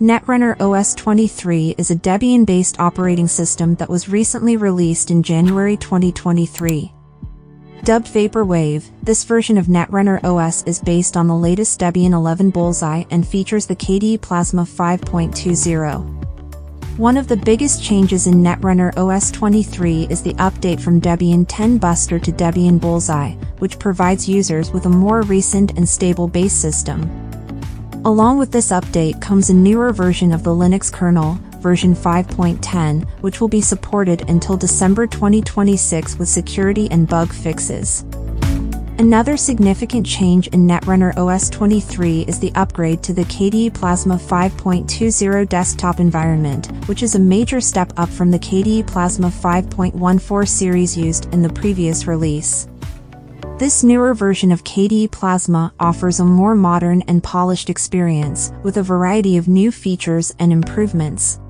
Netrunner OS 23 is a Debian-based operating system that was recently released in January 2023. Dubbed Vaporwave, this version of Netrunner OS is based on the latest Debian 11 Bullseye and features the KDE Plasma 5.20. One of the biggest changes in Netrunner OS 23 is the update from Debian 10 Buster to Debian Bullseye, which provides users with a more recent and stable base system. Along with this update comes a newer version of the Linux kernel, version 5.10, which will be supported until December 2026 with security and bug fixes. Another significant change in Netrunner OS 23 is the upgrade to the KDE Plasma 5.20 desktop environment, which is a major step up from the KDE Plasma 5.14 series used in the previous release. This newer version of KDE Plasma offers a more modern and polished experience, with a variety of new features and improvements.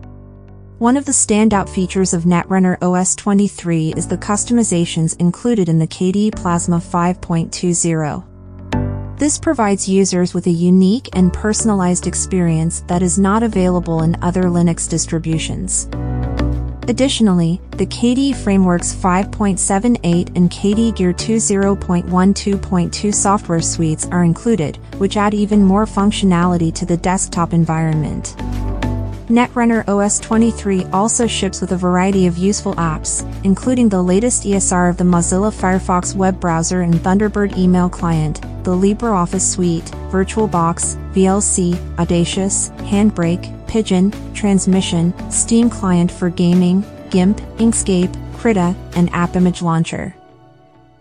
One of the standout features of Netrunner OS 23 is the customizations included in the KDE Plasma 5.20. This provides users with a unique and personalized experience that is not available in other Linux distributions. Additionally, the KDE Frameworks 5.78 and KDE Gear 20.12.2 software suites are included, which add even more functionality to the desktop environment. Netrunner OS 23 also ships with a variety of useful apps, including the latest ESR of the Mozilla Firefox web browser and Thunderbird email client, the LibreOffice suite, VirtualBox, VLC, Audacious, Handbrake, Pidgin, Transmission, Steam Client for Gaming, GIMP, Inkscape, Krita, and App Image Launcher.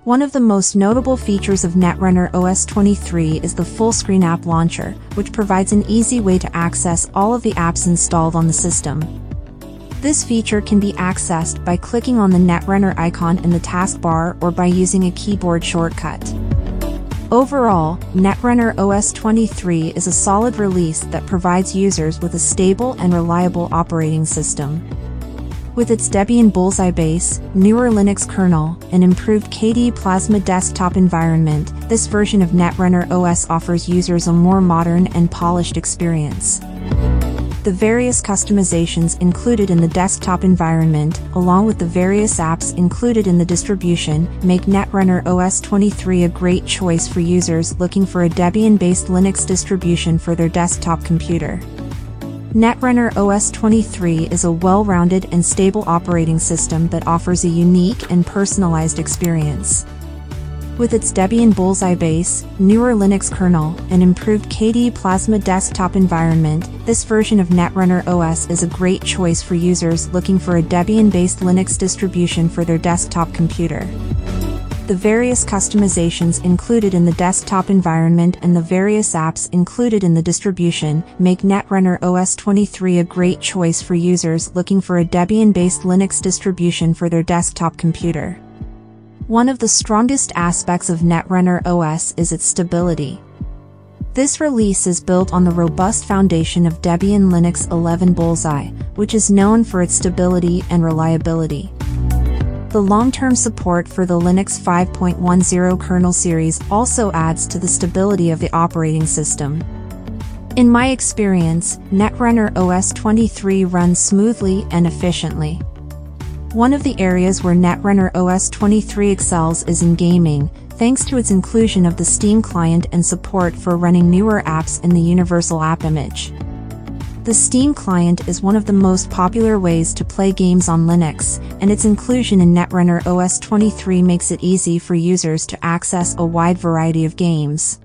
One of the most notable features of Netrunner OS 23 is the full-screen app launcher, which provides an easy way to access all of the apps installed on the system. This feature can be accessed by clicking on the Netrunner icon in the taskbar or by using a keyboard shortcut. Overall, Netrunner OS 23 is a solid release that provides users with a stable and reliable operating system. With its Debian Bullseye base, newer Linux kernel, and improved KDE Plasma desktop environment, this version of Netrunner OS offers users a more modern and polished experience. The various customizations included in the desktop environment, along with the various apps included in the distribution, make Netrunner OS 23 a great choice for users looking for a Debian-based Linux distribution for their desktop computer. Netrunner OS 23 is a well-rounded and stable operating system that offers a unique and personalized experience. With its Debian Bullseye base, newer Linux kernel, and improved KDE Plasma desktop environment, this version of Netrunner OS is a great choice for users looking for a Debian-based Linux distribution for their desktop computer. The various customizations included in the desktop environment and the various apps included in the distribution make Netrunner OS 23 a great choice for users looking for a Debian-based Linux distribution for their desktop computer. One of the strongest aspects of Netrunner OS is its stability. This release is built on the robust foundation of Debian Linux 11 Bullseye, which is known for its stability and reliability. The long-term support for the Linux 5.10 kernel series also adds to the stability of the operating system. In my experience, Netrunner OS 23 runs smoothly and efficiently. One of the areas where Netrunner OS 23 excels is in gaming, thanks to its inclusion of the Steam client and support for running newer apps in the Universal App Image. The Steam client is one of the most popular ways to play games on Linux, and its inclusion in Netrunner OS 23 makes it easy for users to access a wide variety of games.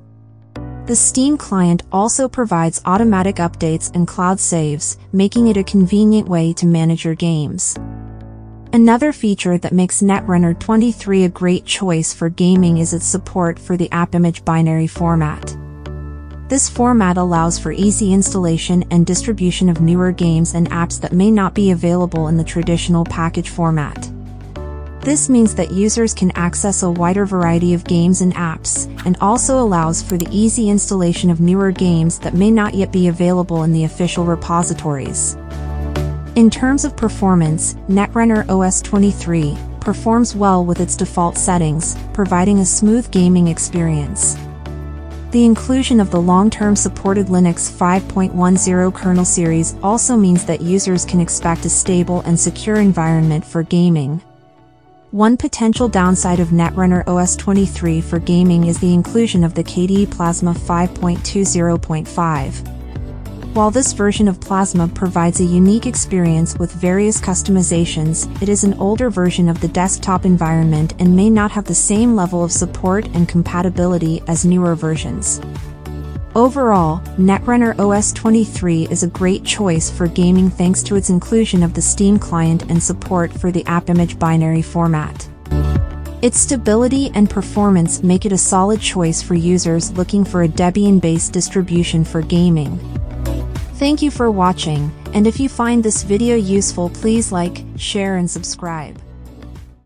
The Steam client also provides automatic updates and cloud saves, making it a convenient way to manage your games. Another feature that makes Netrunner 23 a great choice for gaming is its support for the app image binary format. This format allows for easy installation and distribution of newer games and apps that may not be available in the traditional package format. This means that users can access a wider variety of games and apps, and also allows for the easy installation of newer games that may not yet be available in the official repositories. In terms of performance, Netrunner OS 23 performs well with its default settings, providing a smooth gaming experience. The inclusion of the long-term supported Linux 5.10 kernel series also means that users can expect a stable and secure environment for gaming. One potential downside of Netrunner OS 23 for gaming is the inclusion of the KDE Plasma 5.20.5. While this version of Plasma provides a unique experience with various customizations, it is an older version of the desktop environment and may not have the same level of support and compatibility as newer versions. Overall, Netrunner OS 23 is a great choice for gaming thanks to its inclusion of the Steam client and support for the AppImage binary format. Its stability and performance make it a solid choice for users looking for a Debian-based distribution for gaming. Thank you for watching, and if you find this video useful please like, share and subscribe.